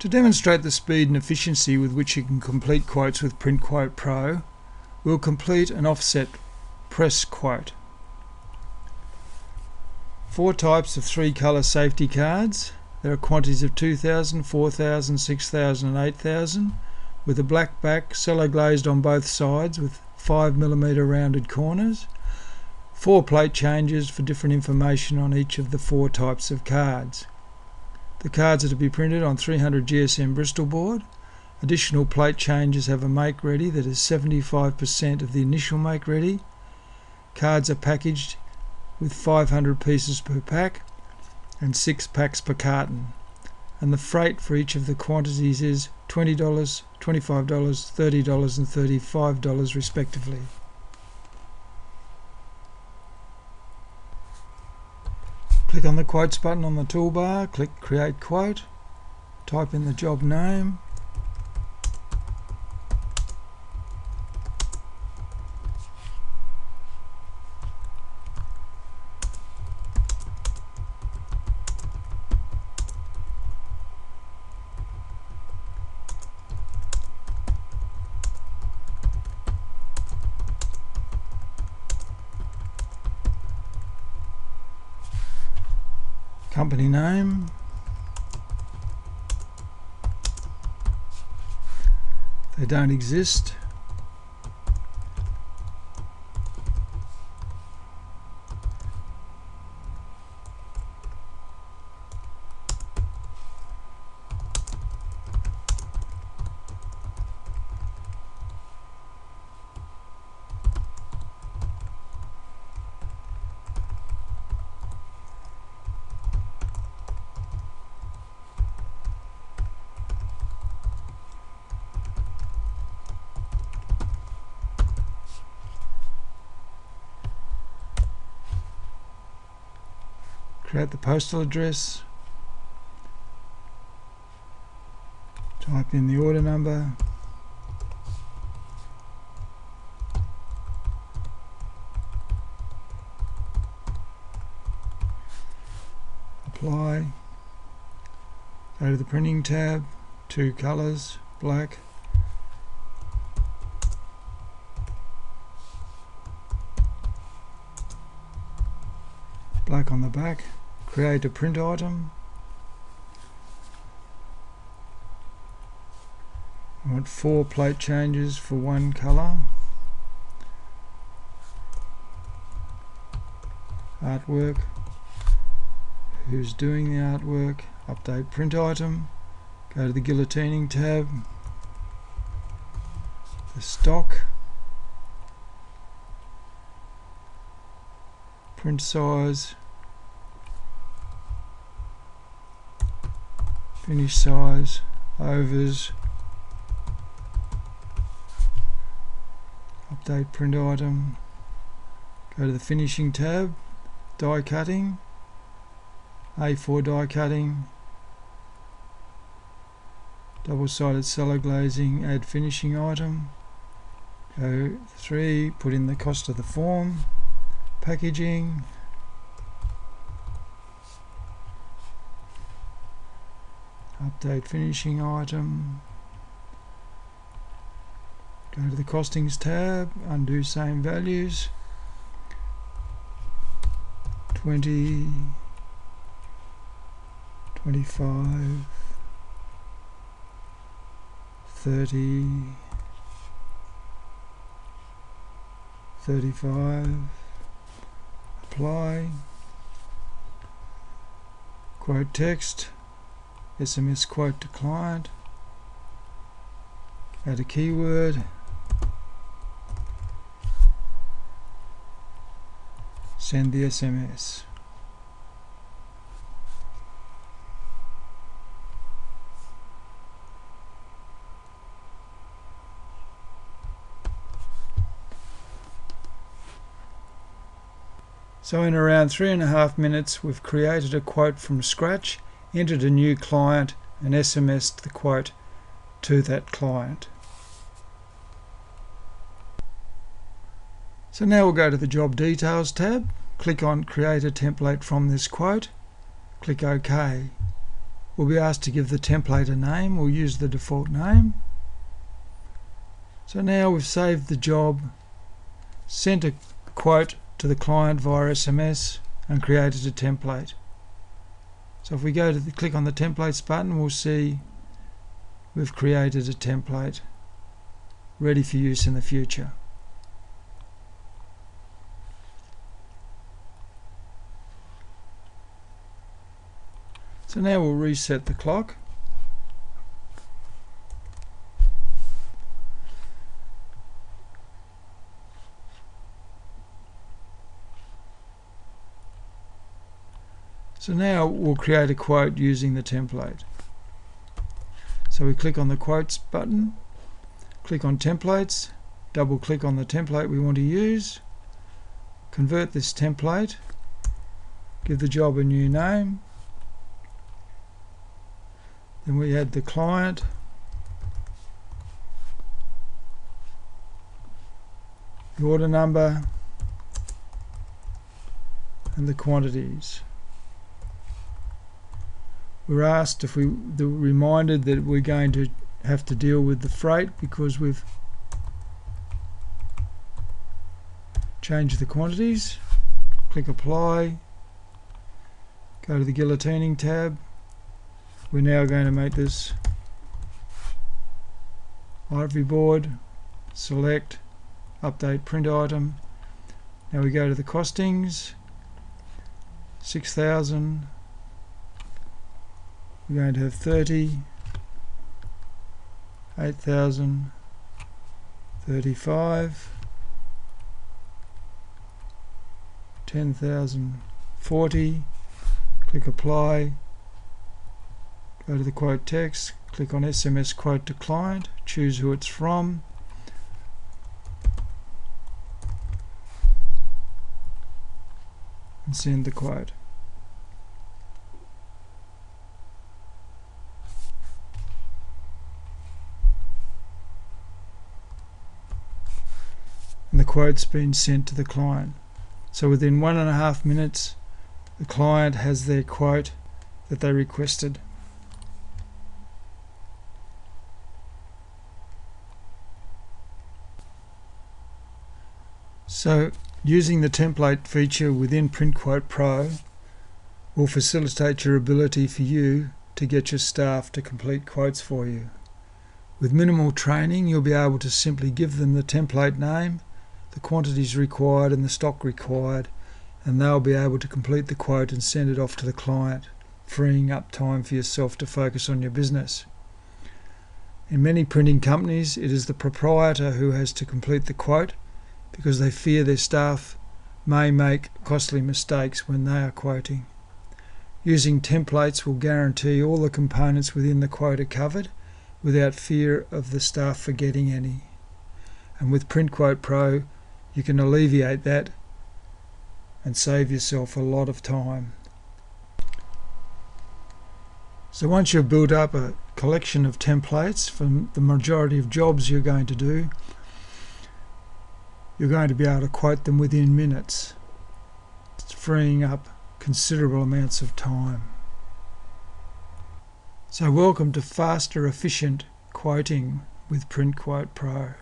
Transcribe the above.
To demonstrate the speed and efficiency with which you can complete quotes with PrintQuote Pro, we'll complete an offset press quote. Four types of three colour safety cards. There are quantities of 2000, 4000, 6000 and 8000 with a black back, cello glazed on both sides with 5mm rounded corners. Four plate changes for different information on each of the four types of cards. The cards are to be printed on 300 GSM Bristol board. Additional plate changes have a make ready that is 75% of the initial make ready. Cards are packaged with 500 pieces per pack and 6 packs per carton. And the freight for each of the quantities is $20, $25, $30 and $35 respectively. Click on the quotes button on the toolbar, click create quote, type in the job name, company name? They don't exist create the postal address. Type in the order number. Apply. Go to the printing tab. Two colors black. Black on the back create a print item. I want four plate changes for one color. Artwork. Who's doing the artwork? Update print item. Go to the guillotining tab. The stock. Print size finish size, overs, update print item, go to the finishing tab, die cutting, A4 die cutting, double-sided cello glazing, add finishing item, go 3, put in the cost of the form, packaging, update finishing item. Go to the costings tab undo same values. 20 25 30 35 apply. Quote text SMS quote to client, add a keyword, send the SMS. So in around three and a half minutes we've created a quote from scratch entered a new client and SMSed the quote to that client. So now we'll go to the Job Details tab, click on Create a Template from this quote, click OK. we'll be asked to give the template a name. We'll use the default name. So now we've saved the job, sent a quote to the client via SMS and created a template. So if we go to the, click on the templates button, we'll see we've created a template ready for use in the future. So now we'll reset the clock. So now we'll create a quote using the template. So we click on the quotes button, click on templates, double click on the template we want to use, convert this template, give the job a new name, then we add the client, the order number, and the quantities we're asked if we the reminded that we're going to have to deal with the freight because we've changed the quantities. Click apply. Go to the guillotining tab. We're now going to make this ivory board select update print item. Now we go to the costings. 6000 we're going to have 30, 8,000, 35, 10,000, 40, click apply, go to the quote text, click on SMS quote to client, choose who it's from, and send the quote. Quote's been sent to the client. So within one and a half minutes, the client has their quote that they requested. So using the template feature within PrintQuote Pro will facilitate your ability for you to get your staff to complete quotes for you. With minimal training, you'll be able to simply give them the template name the quantities required and the stock required and they'll be able to complete the quote and send it off to the client, freeing up time for yourself to focus on your business. In many printing companies, it is the proprietor who has to complete the quote because they fear their staff may make costly mistakes when they are quoting. Using templates will guarantee all the components within the quote are covered without fear of the staff forgetting any. And with PrintQuote Pro, you can alleviate that and save yourself a lot of time. So once you've built up a collection of templates for the majority of jobs you're going to do, you're going to be able to quote them within minutes. It's freeing up considerable amounts of time. So welcome to faster efficient quoting with PrintQuote Pro.